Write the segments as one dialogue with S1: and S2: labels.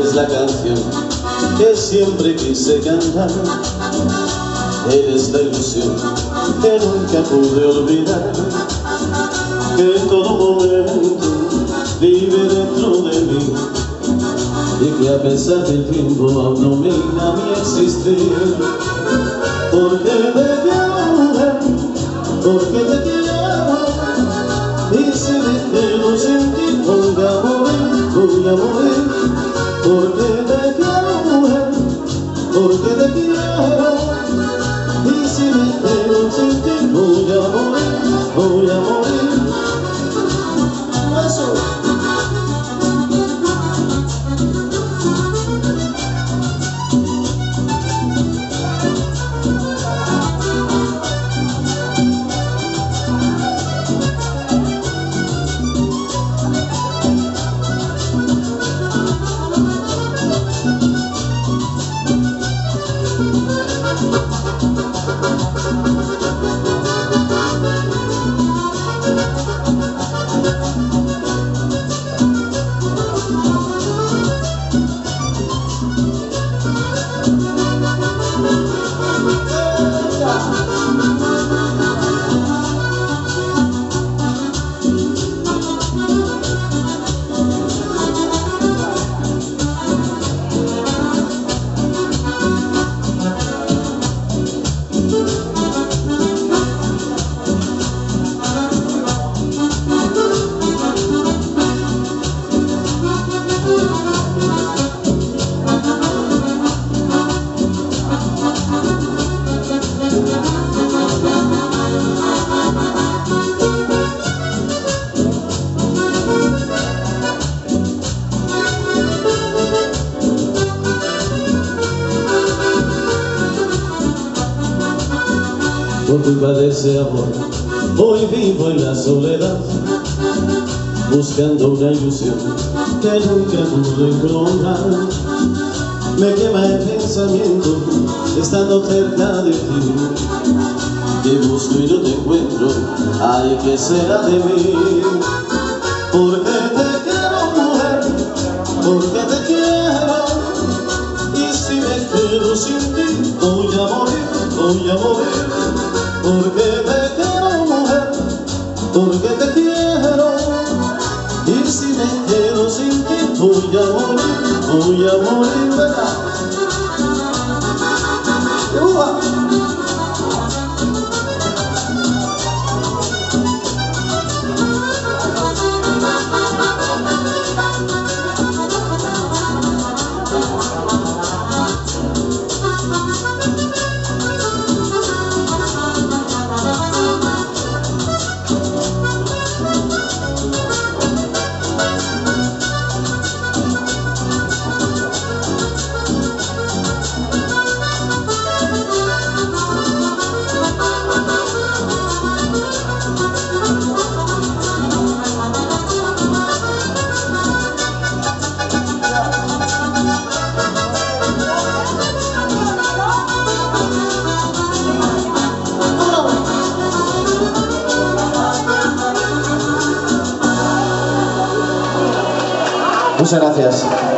S1: es la canción que siempre quise cantar. Eres la ilusión que nunca pude olvidar. Que en todo momento vive dentro de mí. Y que a pesar del tiempo aún domina mi existir. Porque te quiero porque te quiero. Y si me quedo sin ti voy a voy a morir. Por culpa de ese amor, hoy vivo en la soledad, buscando una ilusión que nunca pude encontrar. Me quema el pensamiento estando cerca de ti. Te busco y no te encuentro, ay, ¿qué será de mí? Porque te quiero, mujer, porque te quiero. Y si me quedo sin ti, voy a morir, voy a morir. Voy a morir, voy a morir, Muchas gracias.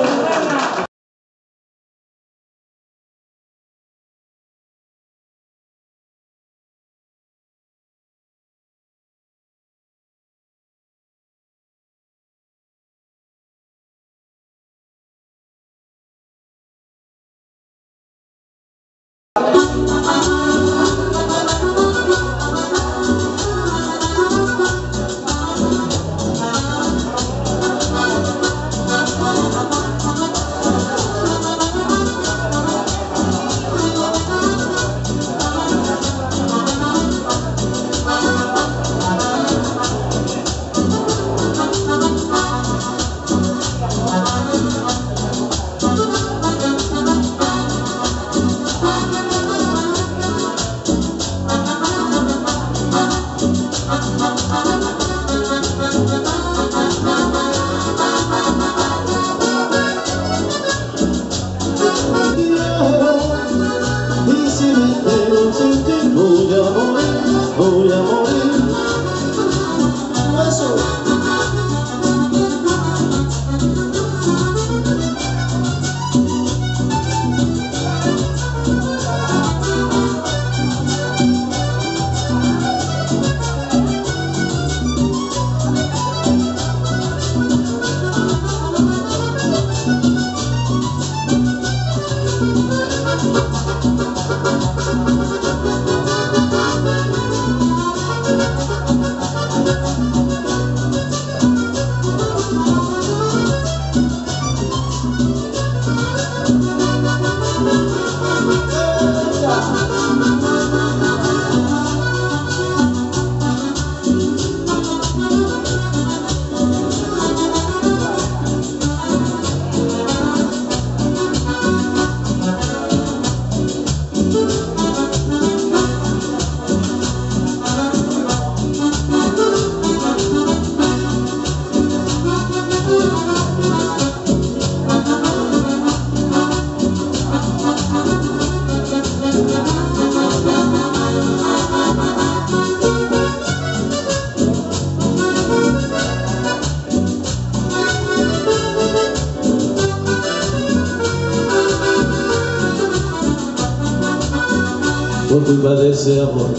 S1: Por culpa de ese amor,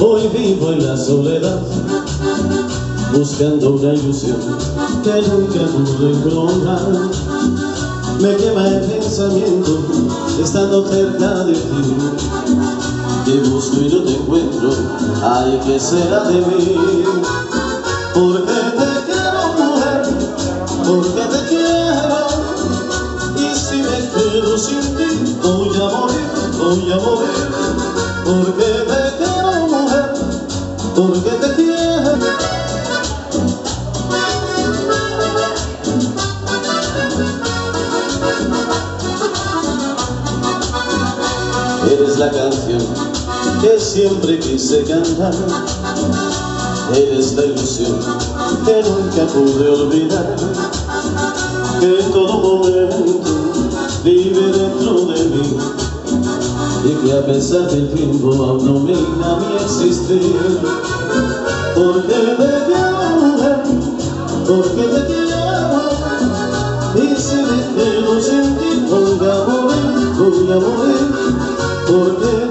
S1: hoy vivo en la soledad, buscando una ilusión que nunca pude encontrar. Me quema el pensamiento estando cerca de ti. Te busco y no te encuentro, ay, ¿qué será de mí? Porque te quiero, mujer, porque te Porque te quiero, mujer, porque te quiero. Eres la canción que siempre quise cantar. Eres la ilusión que nunca pude olvidar. Que en todo momento vive dentro de mí Y que a pesar del tiempo aún domina mi existir. Porque te quiero porque te quiero Y si me quedo sin ti voy a morir, voy a morir